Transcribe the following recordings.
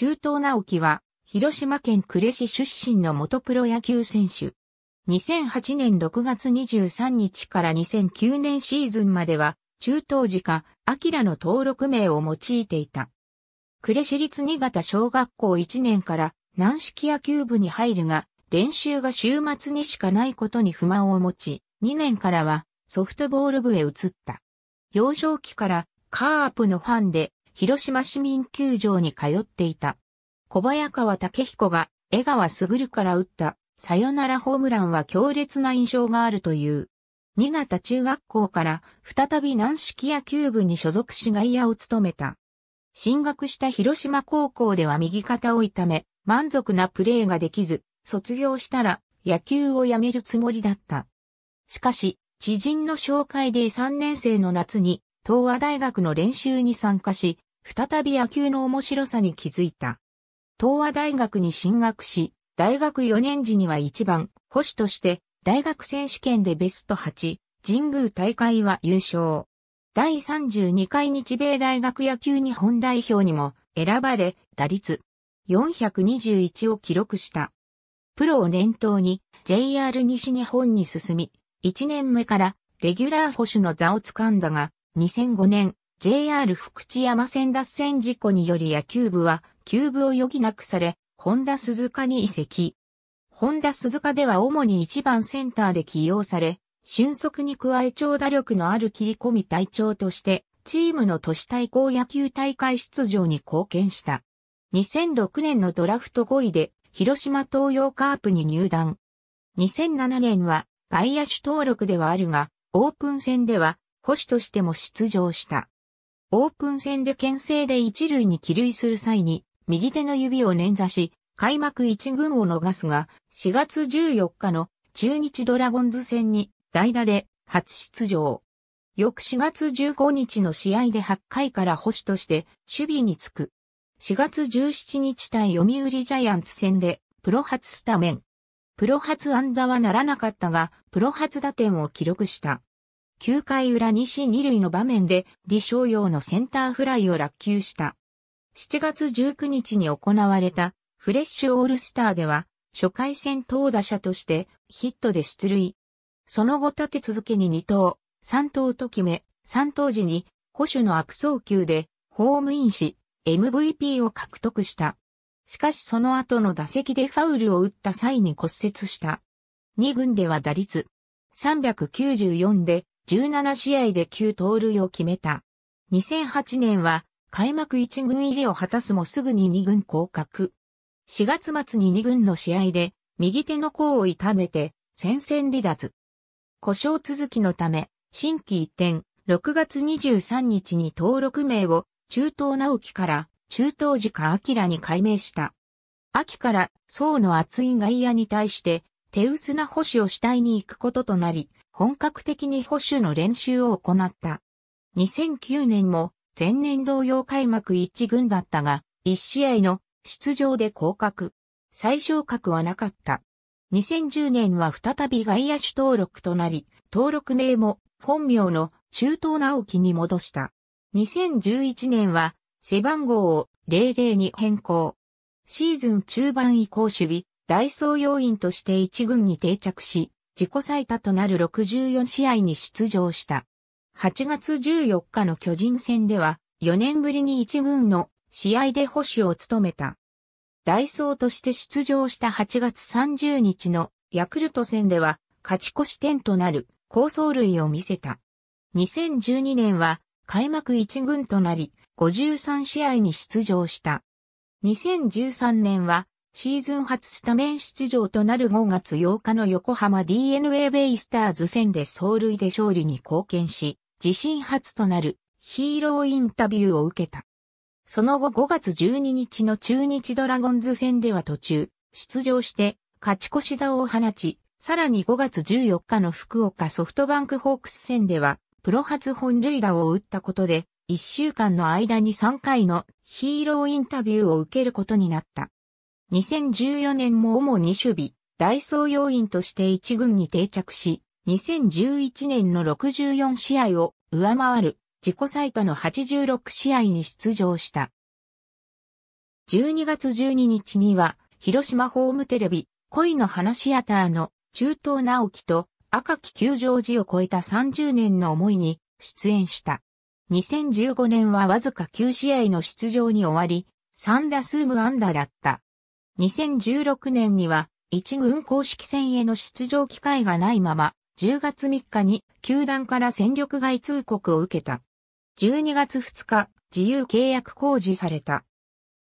中東直樹は、広島県呉市出身の元プロ野球選手。2008年6月23日から2009年シーズンまでは、中東時か、アキラの登録名を用いていた。呉市立新潟小学校1年から軟式野球部に入るが、練習が週末にしかないことに不満を持ち、2年からはソフトボール部へ移った。幼少期からカープのファンで広島市民球場に通っていた。小早川武彦が江川卓から打ったサヨナラホームランは強烈な印象があるという。新潟中学校から再び軟式野球部に所属し外野を務めた。進学した広島高校では右肩を痛め、満足なプレーができず、卒業したら野球をやめるつもりだった。しかし、知人の紹介で3年生の夏に東和大学の練習に参加し、再び野球の面白さに気づいた。東和大学に進学し、大学4年時には一番、保守として大学選手権でベスト8、神宮大会は優勝。第32回日米大学野球日本代表にも選ばれ、打率421を記録した。プロを念頭に JR 西日本に進み、1年目からレギュラー保守の座を掴んだが、2005年 JR 福知山線脱線事故により野球部は休部を余儀なくされ、ホンダ鈴鹿に移籍。ホンダ鈴鹿では主に1番センターで起用され、俊足に加え長打力のある切り込み隊長として、チームの都市対抗野球大会出場に貢献した。2006年のドラフト5位で、広島東洋カープに入団。2007年は外野手登録ではあるが、オープン戦では保守としても出場した。オープン戦で牽制で一塁に帰塁する際に、右手の指を捻挫し、開幕一軍を逃すが、4月14日の中日ドラゴンズ戦に代打で初出場。翌4月15日の試合で8回から保守として守備につく。4月17日対読売ジャイアンツ戦でプロ初スタメン。プロ初安打はならなかったが、プロ初打点を記録した。9回裏西二塁の場面で、李翔陽のセンターフライを落球した。7月19日に行われたフレッシュオールスターでは初回戦投打者としてヒットで出塁。その後立て続けに2投、3投と決め、3投時に保守の悪送球でホームインし MVP を獲得した。しかしその後の打席でファウルを打った際に骨折した。2軍では打率394で17試合で9盗塁を決めた。2008年は開幕1軍入りを果たすもすぐに2軍降格。4月末に2軍の試合で右手の甲を痛めて戦線離脱。故障続きのため、新規一転、6月23日に登録名を中東直樹から中東時か明に改名した。秋から層の厚い外野に対して手薄な保守を主体に行くこととなり、本格的に保守の練習を行った。2009年も前年同様開幕一軍だったが、一試合の出場で降格。最小格はなかった。2010年は再び外野手登録となり、登録名も本名の中東直樹に戻した。2011年は背番号を00に変更。シーズン中盤以降守備、ダイソー要員として一軍に定着し、自己最多となる64試合に出場した。8月14日の巨人戦では、4年ぶりに一軍の試合で保守を務めた。ダイソーとして出場した8月30日のヤクルト戦では勝ち越し点となる高走塁を見せた。2012年は開幕一軍となり53試合に出場した。2013年はシーズン初スタメン出場となる5月8日の横浜 DNA ベイスターズ戦で走塁で勝利に貢献し、自身初となるヒーローインタビューを受けた。その後5月12日の中日ドラゴンズ戦では途中、出場して勝ち越し打を放ち、さらに5月14日の福岡ソフトバンクホークス戦では、プロ初本塁打を打ったことで、1週間の間に3回のヒーローインタビューを受けることになった。2014年も主に守備、ダイソー要員として1軍に定着し、2011年の64試合を上回る自己最多の86試合に出場した。12月12日には、広島ホームテレビ、恋の花シアターの中東直樹と赤木球場寺を超えた30年の思いに出演した。2015年はわずか9試合の出場に終わり、3打数無安打だった。2016年には一軍公式戦への出場機会がないまま、10月3日に球団から戦力外通告を受けた。12月2日、自由契約公示された。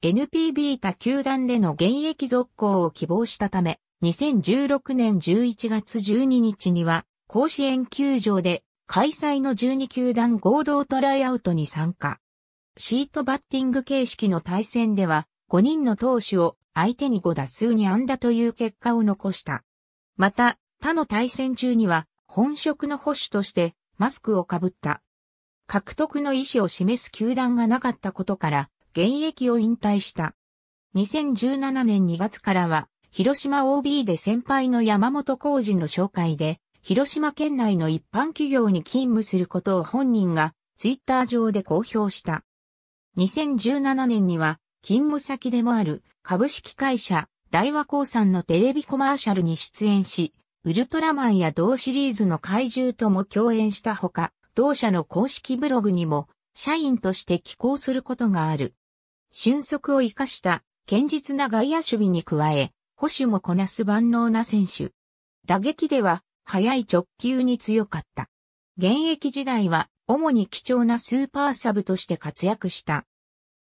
NPB 他球団での現役続行を希望したため、2016年11月12日には、甲子園球場で開催の12球団合同トライアウトに参加。シートバッティング形式の対戦では、5人の投手を相手に5打数に安打という結果を残した。また、他の対戦中には、本職の保守としてマスクをかぶった。獲得の意思を示す球団がなかったことから、現役を引退した。2017年2月からは、広島 OB で先輩の山本浩二の紹介で、広島県内の一般企業に勤務することを本人がツイッター上で公表した。2017年には勤務先でもある株式会社大和光産のテレビコマーシャルに出演し、ウルトラマンや同シリーズの怪獣とも共演したほか、同社の公式ブログにも社員として寄稿することがある。俊足を活かした堅実な外野守備に加え、保守もこなす万能な選手。打撃では速い直球に強かった。現役時代は主に貴重なスーパーサブとして活躍した。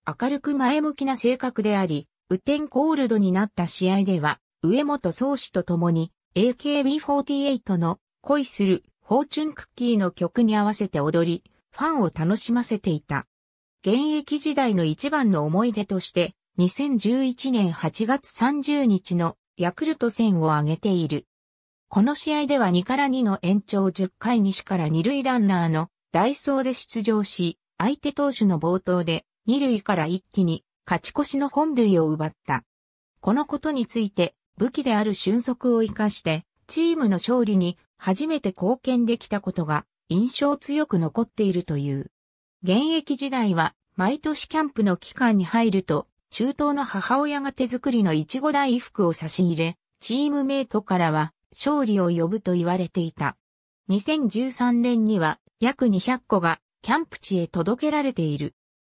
明るく前向きな性格であり、雨天コールドになった試合では、上本宗氏と共に AKB48 の恋するフォーチュンクッキーの曲に合わせて踊り、ファンを楽しませていた。現役時代の一番の思い出として、2011年8月30日のヤクルト戦を挙げている。この試合では2から2の延長10回西から2塁ランナーのダイソーで出場し、相手投手の冒頭で2塁から一気に勝ち越しの本塁を奪った。このことについて武器である俊足を活かしてチームの勝利に初めて貢献できたことが印象強く残っているという。現役時代は毎年キャンプの期間に入ると中東の母親が手作りのいちご大福を差し入れ、チームメイトからは勝利を呼ぶと言われていた。2013年には約200個がキャンプ地へ届けられている。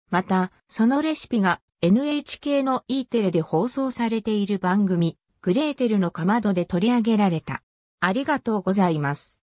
また、そのレシピが NHK の E テレで放送されている番組、グレーテルのかまどで取り上げられた。ありがとうございます。